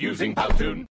using Powtoon.